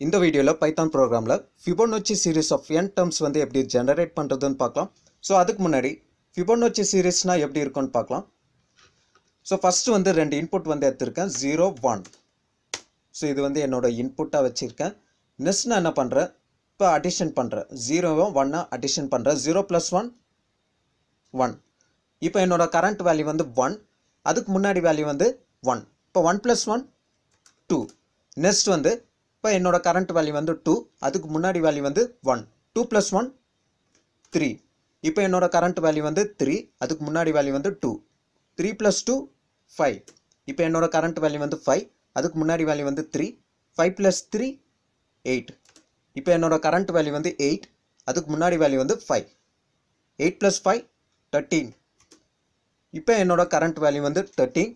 இந்த வீடியோவில் பைத்தான் ப்ரோக்ராமில் Fibonacci series of n terms வந்து எப்படி ஜெனரேட் பண்ணுறதுன்னு பார்க்கலாம். ஸோ அதுக்கு முன்னாடி ஃபிபோனோச்சி சீரிஸ்னால் எப்படி இருக்கும்னு பார்க்கலாம். ஸோ ஃபஸ்ட்டு வந்து ரெண்டு இன்புட் வந்து எடுத்திருக்கேன். ஜீரோ ஒன் ஸோ இது வந்து என்னோட இன்புட்டாக வச்சுருக்கேன். நெக்ஸ்ட் நான் என்ன பண்ணுறேன் இப்போ அடிஷன் பண்ணுறேன் ஜீரோவும் ஒன்னாக அடிஷன் பண்ணுறேன் ஜீரோ ப்ளஸ் ஒன் ஒன் இப்போ என்னோடய கரண்ட் வேல்யூ வந்து ஒன் அதுக்கு முன்னாடி வேல்யூ வந்து ஒன் இப்போ one plus one two next வந்து இப்போ என்னோட கரண்ட் வேல்யூ வந்து டூ அதுக்கு முன்னாடி வேல்யூ வந்து one two plus one three இப்போ என்னோடய கரண்ட் வேல்யூ வந்து த்ரீ அதுக்கு முன்னாடி வேல்யூ வந்து two three plus two five இப்போ என்னோடய கரண்ட் வேல்யூ வந்து ஃபைவ் அதுக்கு முன்னாடி வேல்யூ வந்து three five plus three eight இப்போ என்னோடய கரண்ட் வேல்யூ வந்து எயிட் அதுக்கு முன்னாடி வேல்யூ வந்து five eight plus five thirteen இப்போ என்னோடய கரண்ட் வேல்யூ வந்து தேர்ட்டீன்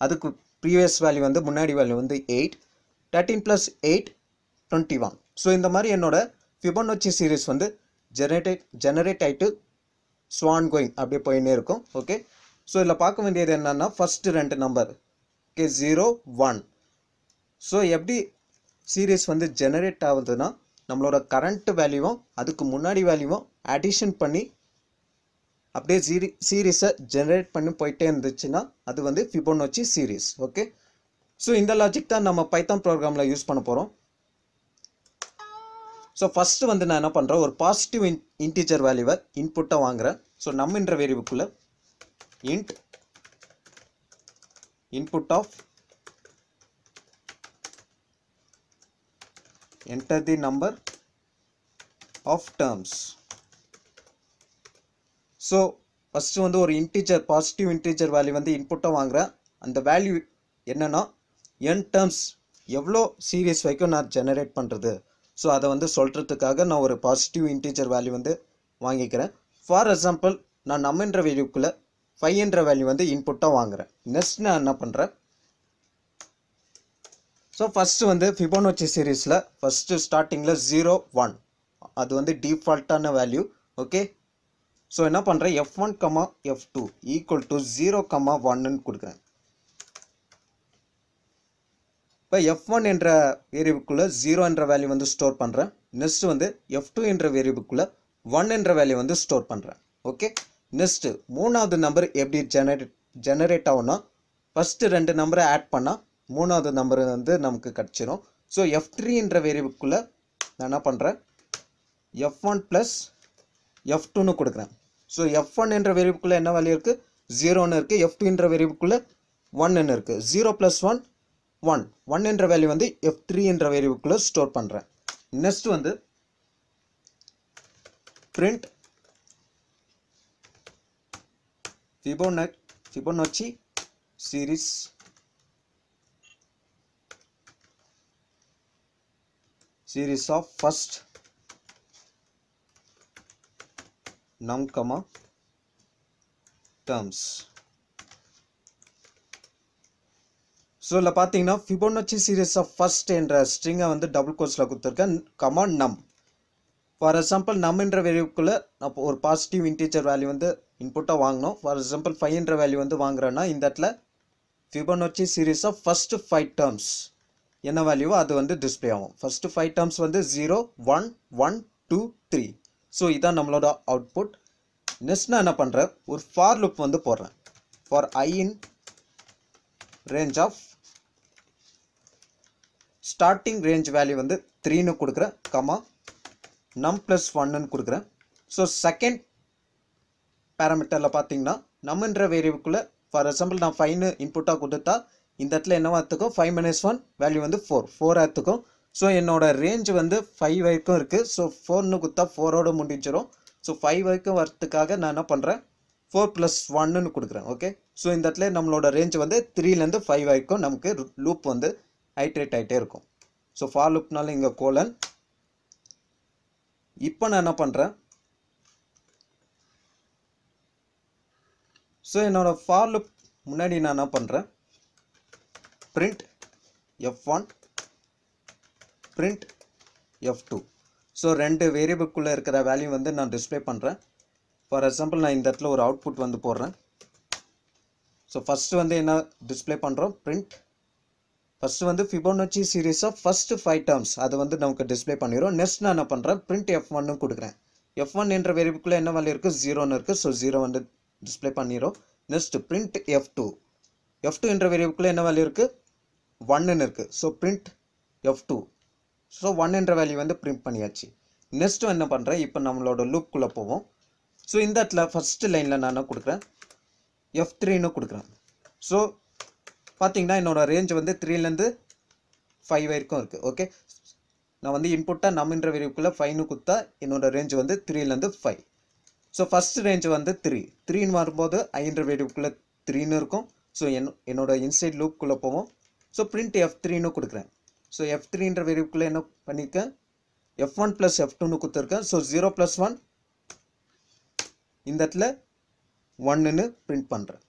அதுக்கு ப்ரீவியஸ் வேல்யூ வந்து முன்னாடி வேல்யூ வந்து eight thirteen plus eight twenty one so இந்த மாதிரி என்னோட ஃபிபோனோச்சி சீரீஸ் வந்து ஜெனரேட் ஜெனரேட் ஆகிட்டு ஸ்வான் கோயிங் அப்படியே போயின்னே இருக்கும். ஓகே ஸோ இதில் பார்க்க வேண்டியது என்னென்னா ஃபஸ்ட்டு ரெண்டு number okay zero one so எப்படி சீரீஸ் வந்து ஜெனரேட் ஆகுதுன்னா நம்மளோட கரண்ட் வேல்யூவும் அதுக்கு முன்னாடி வேல்யூவும் அடிஷன் பண்ணி அப்படியே சீரி சீரீஸை ஜெனரேட் பண்ணி போயிட்டே இருந்துச்சுன்னா அது வந்து ஃபிபோனோச்சி சீரீஸ் ஓகே ஸோ இந்த லாஜிக் தான் நம்ம பைத்தான் ப்ரோக்ராமில் யூஸ் பண்ண போகிறோம் ஸோ ஃபஸ்ட்டு வந்து நான் என்ன பண்ணுறேன் ஒரு பாசிட்டிவ் இன் இன்டீஜர் வேல்யூவை இன்புட்டாக வாங்குறேன். ஸோ நம்மன்ற வேரியபிள்குள்ளே int input of enter the number of terms. So first வந்து ஒரு இன்டீஜர் பாசிட்டிவ் இன்டீஜர் வேல்யூ வந்து இன்புட்டாக வாங்குறேன். அந்த வேல்யூ என்னென்னா என் டேர்ம்ஸ் எவ்வளோ சீரியஸ் வரைக்கும் நான் ஜெனரேட் பண்ணுறது ஸோ அதை வந்து சொல்கிறதுக்காக நான் ஒரு பாசிட்டிவ் இன்டீஜர் வேல்யூ வந்து வாங்கிக்கிறேன். ஃபார் எக்ஸாம்பிள் நான் நம்மன்ற வேல்யூக்குள்ளே ஃபைவ் என்ற வேல்யூ வந்து இன்புட்டாக வாங்குறேன். நெக்ஸ்ட் நான் என்ன பண்ணுறேன் ஸோ ஃபஸ்ட்டு வந்து ஃபிபோனோச்சி சீரீஸில் ஃபஸ்ட்டு ஸ்டார்டிங்கில் ஜீரோ ஒன் அது வந்து டிஃபால்ட்டான வேல்யூ ஓகே ஸோ என்ன பண்ணுறேன் F one comma F two equal to zero comma ஒன்னு கொடுக்குறேன். இப்போ எஃப் ஒன் என்ற வேரியபிள்குள்ளே ஜீரோ என்ற வேல்யூ வந்து ஸ்டோர் பண்ணுறேன் நெக்ஸ்ட்டு வந்து எஃப் டூ என்ற வேரியபிள்குள்ளே ஒன் என்ற வேல்யூ வந்து ஸ்டோர் பண்ணுறேன் ஓகே நெக்ஸ்ட்டு மூணாவது நம்பர் எப்படி ஜெனரேட் ஜெனரேட் ஆகும்னா ஃபஸ்ட்டு ரெண்டு நம்பரை ஆட் பண்ணால் மூணாவது நம்பர் வந்து நமக்கு கிடச்சிரும். ஸோ எஃப் த்ரீன்ற வேரியபிள்குள்ளே நான் என்ன பண்ணுறேன் எஃப் ஒன் ப்ளஸ் எஃப் டூன்னு கொடுக்குறேன். ஸோ எஃப் ஒன் என்ற வேரியபிள்குள்ளே என்ன வேல்யூ இருக்குது ஜீரோன்னு இருக்குது எஃப் டூ என்ற வேரியபிள்குள்ளே ஒன்னு இருக்குது zero plus one one one என்ற வேல்யூ வந்து எஃப் த்ரீ என்ற வேல்யூக்குள்ளே ஸ்டோர் பண்ணுறேன் நெக்ஸ்ட் வந்து print ஃபிபோனக் Fibonacci series series of first num comma terms. So இதில் பார்த்தீங்கன்னா ஃபிபோனச்சி சீரீஸ் ஆஃப் ஃபர்ஸ்ட் என்ற ஸ்ட்ரிங்கை வந்து டபுள் கோர்ஸில் கொடுத்துருக்கேன். கமா நம் ஃபார் எக்ஸாம்பிள் நம்ன்ற வேல்யூக்குள்ளே நான் ஒரு பாசிட்டிவ் இன்டீஜர் வேல்யூ வந்து இன்புட்டாக வாங்கினோம். ஃபார் எக்ஸாம்பிள் ஃபைவ்ன்ற வேல்யூ வந்து வாங்குறேன்னா இந்த இடத்துல Fibonacci series of first five terms என்ன வேல்யூவோ அது வந்து டிஸ்பிளே ஆகும். ஃபஸ்ட்டு ஃபைவ் டேர்ம்ஸ் வந்து zero one one two three so இதான் நம்மளோட அவுட்புட் நெக்ஸ்ட் நான் என்ன பண்ணுறேன் ஒரு ஃபார் லுக் வந்து போடுறேன். For I in range of starting range value வந்து த்ரீன்னு கொடுக்குறேன் கமா நம் ப்ளஸ் ஒன்னு கொடுக்குறேன். ஸோ செகண்ட் பேராமீட்டரில் பார்த்தீங்கன்னா நம்மன்ற வேரியபிள்குள்ளே ஃபார் எக்ஸாம்பிள் நான் ஃபைனு இன்புட்டாக கொடுத்தா இந்த இடத்துல என்னவா எடுத்துக்கும்? ஃபைவ் மைனஸ் ஒன் வேல்யூ வந்து ஃபோர் ஃபோர் எடுத்துக்கும். ஸோ என்னோட ரேஞ்ச் வந்து ஃபைவ் வரைக்கும் இருக்குது ஸோ ஃபோர்னு கொடுத்தா ஃபோரோடு முடிஞ்சிடும் ஸோ ஃபைவ் வரைக்கும் வரத்துக்காக நான் என்ன பண்ணுறேன் ஃபோர் ப்ளஸ் ஒன்னு கொடுக்குறேன் ஓகே ஸோ இந்த இடத்துல நம்மளோட ரேஞ்ச் வந்து த்ரீலேருந்து ஃபைவ் வரைக்கும் நமக்கு லூப் வந்து ஹைட்ரேட் ஆகிட்டே இருக்கும். ஸோ ஃபார் லுப்னால இங்கே கோலன் இப்போ நான் என்ன பண்ணுறேன் ஸோ என்னோட ஃபார் லுப் முன்னாடி நான் என்ன பண்ணுறேன் print F one print F two so ரெண்டு வேரியபிள்குள்ளே இருக்கிற வேல்யூ வந்து நான் டிஸ்பிளே பண்ணுறேன் ஃபார் எக்ஸாம்பிள் நான் இந்த இடத்துல ஒரு அவுட்புட் வந்து போடுறேன். ஸோ ஃபஸ்ட்டு வந்து என்ன டிஸ்பிளே பண்ணுறோம் பிரிண்ட் ஃபர்ஸ்ட் வந்து Fibonacci series of first five terms அதை வந்து நமக்கு டிஸ்ப்ளே பண்ணிடும் நெக்ஸ்ட் நான் என்ன பண்ணுறேன் பிரிண்ட் எஃப் ஒன்னு கொடுக்குறேன். எஃப் ஒன் என்ற வேரியபிள்குள்ளே என்ன வேல்யூ இருக்குது ஜீரோன்னு இருக்குது ஸோ ஜீரோ வந்து டிஸ்ப்ளே பண்ணிடும் next print F two F two என்ற வேரியபிள்குள்ளே என்ன வேல்யூ இருக்குது ஒன்னுன்னு இருக்குது so print F two so one என்ற வேல்யூ வந்து பிரிண்ட் பண்ணியாச்சு. நெக்ஸ்ட் என்ன பண்ணுறேன் இப்போ நம்மளோட லூப்குள்ளே போவோம். ஸோ இந்த இடத்துல ஃபஸ்ட்டு லைனில் நான் என்ன கொடுக்குறேன்? எஃப் த்ரீன்னு கொடுக்குறேன். ஸோ பார்த்தீங்கன்னா என்னோடய ரேஞ்ச் வந்து த்ரீலேருந்து ஃபைவ் வரைக்கும் இருக்குது ஓகே நான் வந்து இன்புட்டாக நம்மன்ற வேரியபிள்குள்ளே ஃபைவ்னு கொடுத்தா என்னோடய ரேஞ்ச் வந்து த்ரீலேருந்து ஃபைவ் ஸோ ஃபஸ்ட் ரேஞ்ச் வந்து த்ரீ த்ரீன்னு வரும்போது ஐன்ற வேரியபிள்குள்ளே த்ரீன்னு இருக்கும். ஸோ என் என்னோடய இன்சைட் லூப்குள்ளே போவோம். ஸோ பிரிண்ட் எஃப் த்ரீன்னு கொடுக்குறேன். ஸோ எஃப் த்ரீன்ற வேரியபிள்குள்ளே என்ன பண்ணியிருக்கேன் எஃப் ஒன் ப்ளஸ் எஃப் டூன்னு கொடுத்துருக்கேன். ஸோ ஜீரோ ப்ளஸ் ஒன் இந்த இடத்துல ஒன்றுன்னு பிரிண்ட் பண்ணுறேன்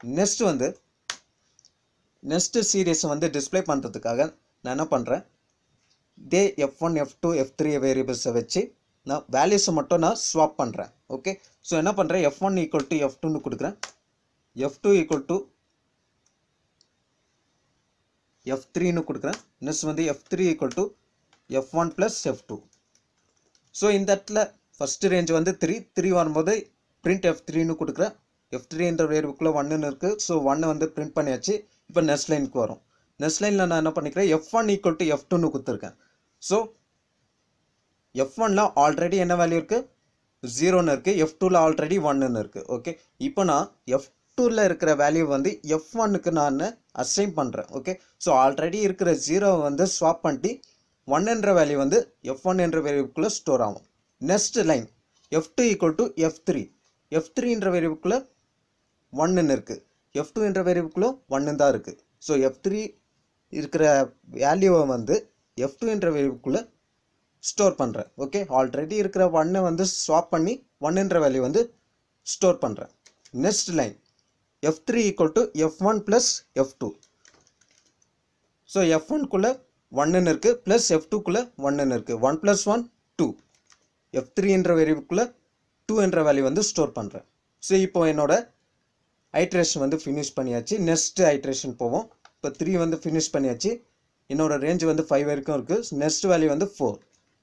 நெக்ஸ்ட் வந்து நெக்ஸ்ட்டு சீரியஸை வந்து டிஸ்ப்ளே பண்ணுறதுக்காக நான் என்ன பண்ணுறேன் இதே F one F two F three வேரியபிள்ஸை வச்சு நான் வேல்யூஸை மட்டும் நான் ஸ்வாப் பண்ணுறேன் ஓகே ஸோ என்ன பண்ணுறேன் F one equal to F டூன்னு கொடுக்குறேன். F two equal to F த்ரீன்னு கொடுக்குறேன். நெக்ஸ்ட் வந்து F three equal to F one plus F two so இந்த இடத்துல ஃபஸ்ட்டு ரேஞ்ச் வந்து த்ரீ த்ரீ வரும்போது பிரிண்ட் எஃப் த்ரீன்னு கொடுக்குறேன். எஃப் த்ரீன்ற வேர்வுக்குள்ளே ஒன்றுன்னு இருக்குது ஸோ ஒன்று வந்து பிரிண்ட் பண்ணியாச்சு. இப்போ நெக்ஸ்ட் லைனுக்கு வரும். நெக்ஸ்ட் லைனில் நான் என்ன பண்ணிக்கிறேன்? F one equal to F டூன்னு கொடுத்துருக்கேன். ஸோ எஃப் ஒனில் ஆல்ரெடி என்ன வேல்யூ இருக்குது ஜீரோன்னு இருக்குது எஃப் டூவில் ஆல்ரெடி ஒன்னுன்னு இருக்குது ஓகே இப்போ நான் எஃப் டூவில் இருக்கிற வேல்யூ வந்து எஃப் ஒன்னுக்கு நான் அசைன் பண்ணுறேன் ஓகே ஸோ ஆல்ரெடி இருக்கிற ஜீரோவை வந்து ஸ்வாப் பண்ணிட்டு ஒன் என்ற வேல்யூ வந்து எஃப் ஒன் என்ற வேல்யூக்குள்ளே ஸ்டோர் ஆகும். Next line F two equal to F three F த்ரீன்ற வேல்யூக்குள்ளே ஒன்றுன்னு இருக்குது எஃப் டூ என்ற வேரியபிள்குள்ளே ஒன்று தான் இருக்குது ஸோ எஃப் த்ரீ இருக்கிற வேல்யூவை வந்து எஃப் டூ என்ற வேரியபிள்குள்ளே ஸ்டோர் பண்ணுறேன் ஓகே ஆல்ரெடி இருக்கிற ஒன்னை வந்து ஸ்வாப் பண்ணி ஒன்னுன்ற வேல்யூ வந்து ஸ்டோர் பண்ணுறேன் next line F three equal to F one plus F two so F ஒன்குள்ளே ஒன்னுன்னு இருக்குது ப்ளஸ் எஃப் டூக்குள்ளே ஒன்னுன்னு இருக்குது one plus one two F three என்ற வேரியபிள்குள்ளே டூ என்ற வேல்யூ வந்து ஸ்டோர் பண்ணுறேன் ஸோ இப்போ என்னோட ஐட்ரேஷன் வந்து ஃபினிஷ் பண்ணியாச்சு. நெக்ஸ்ட் ஐட்ரேஷன் போவோம். இப்போ த்ரீ வந்து ஃபினிஷ் பண்ணியாச்சு. என்னோட ரேஞ்ச் வந்து ஃபைவ் வரைக்கும் இருக்குது நெக்ஸ்ட் வேல்யூ வந்து ஃபோர்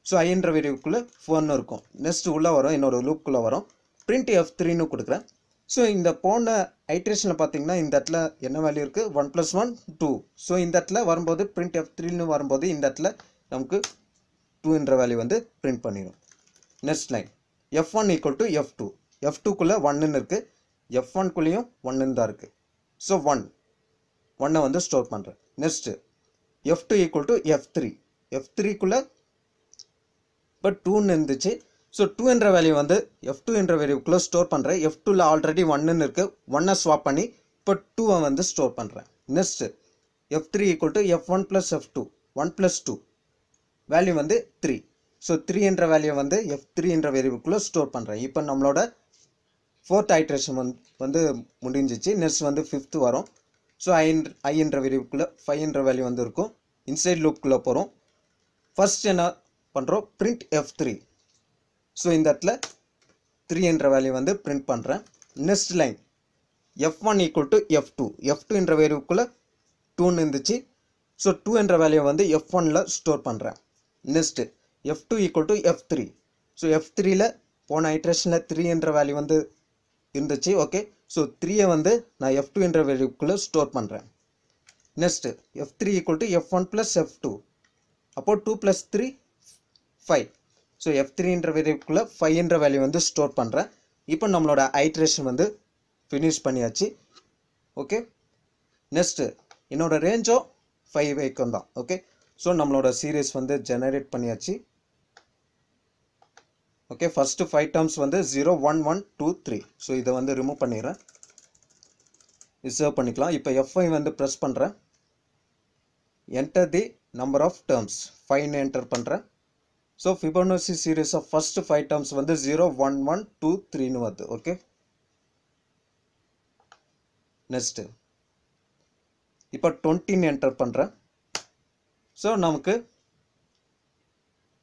ஸோ ஐன்ற வேரியபிள்குள்ளே ஃபோர்னு இருக்கும். நெக்ஸ்ட் உள்ளே வரும். என்னோட லூப்புக்குள்ளே வரும். பிரிண்ட் எஃப் த்ரீன்னு கொடுக்குறேன். ஸோ இந்த போன ஐட்ரேஷனில் பார்த்தீங்கன்னா இந்த இடத்துல என்ன வேல்யூ இருக்குது one plus one two so இந்த இடத்துல வரும்போது பிரிண்ட் எஃப் த்ரீன்னு வரும்போது இந்த இடத்துல நமக்கு டூன்ற வேல்யூ வந்து பிரிண்ட் பண்ணிடும் next line F one equal to F two F டூக்குள்ளே ஒன்றுன்னு இருக்குது எஃப் ஒன்குள்ளேயும் ஒன்றுன்னு தான் இருக்குது ஸோ ஒன் ஒன்னை வந்து ஸ்டோர் பண்ணுறேன் next F two equal to F three F த்ரீக்குள்ளே இப்போ டூன்னு இருந்துச்சு. ஸோ டூ என்ற வேல்யூ வந்து எஃப் டூ என்ற வேல்யூக்குள்ளே ஸ்டோர் பண்ணுறேன் எஃப் டூவில் ஆல்ரெடி ஒன்னுன்னு இருக்குது ஒன்னை ஸ்வாப் பண்ணி இப்போ டூவை வந்து ஸ்டோர் பண்ணுறேன் next F three equal to F one plus F two one plus two value வந்து த்ரீ ஸோ த்ரீ என்ற வேல்யூ வந்து எஃப் த்ரீ என்ற வேரியபிள்குள்ளே ஸ்டோர் பண்ணுறேன் இப்போ நம்மளோட ஃபோர்த் ஐட்ரேஷன் வந்து வந்து முடிஞ்சிச்சு. நெக்ஸ்ட் வந்து ஃபிஃப்த்து வரும். ஸோ ஐ ஐ என்ற வேரியபிள்குள்ளே ஃபைவ் என்ற வேல்யூ வந்து இருக்கும் இன்சைட் லூப்குள்ளே போகிறோம் ஃபர்ஸ்ட் என்ன பண்ணுறோம் பிரிண்ட் எஃப் த்ரீ ஸோ இந்த இடத்துல த்ரீ என்ற வேல்யூ வந்து பிரிண்ட் பண்ணுறேன் next line F one equal to F two F two என்ற வேரியபிள்குள்ளே டூன்னு இருந்துச்சு ஸோ டூ என்ற வேல்யூ வந்து எஃப் ஒனில் ஸ்டோர் பண்ணுறேன் next F two equal to F three so F த்ரீயில் போன ஐட்ரேஷனில் த்ரீ என்ற வேல்யூ வந்து இருந்துச்சு. ஓகே ஸோ த்ரீயை வந்து நான் எஃப் டூ என்ற வேல்யூக்குள்ளே ஸ்டோர் பண்ணுறேன் next F three equal to F one plus F two அப்போது two plus three five so F த்ரீன்ற வேரியபிள்குள்ளே ஃபைவ்ன்ற வேல்யூ வந்து ஸ்டோர் பண்ணுறேன் இப்போ நம்மளோட ஐட்ரேஷன் வந்து ஃபினிஷ் பண்ணியாச்சு. ஓகே நெக்ஸ்ட்டு என்னோடய ரேஞ்சோ ஃபைவ் வைக்கம் தான் ஓகே ஸோ நம்மளோட சீரீஸ் வந்து ஜெனரேட் பண்ணியாச்சு. ஓகே ஃபஸ்ட்டு ஃபைவ் டேர்ம்ஸ் வந்து zero one one two three so இதை வந்து ரிமூவ் பண்ணிடுறேன். ரிசர்வ் பண்ணிக்கலாம். இப்போ எஃப்ஐ வந்து ப்ரெஸ் பண்ணுறேன் enter the number of terms ஃபைவ்னு என்டர் பண்ணுறேன் so Fibonacci series of first five terms வந்து ஜீரோ ஒன் ஒன் டூ த்ரீன்னு வருது. ஓகே நெக்ஸ்ட்டு இப்போ டுவெண்ட்டின்னு என்டர் பண்ணுறேன் ஸோ நமக்கு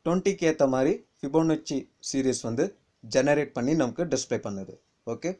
டுவெண்ட்டிக்கு ஏற்ற மாதிரி ஃபிபோனச்சி சீரீஸ் வந்து ஜெனரேட் பண்ணி நமக்கு டிஸ்ப்ளே பண்ணுது. ஓகே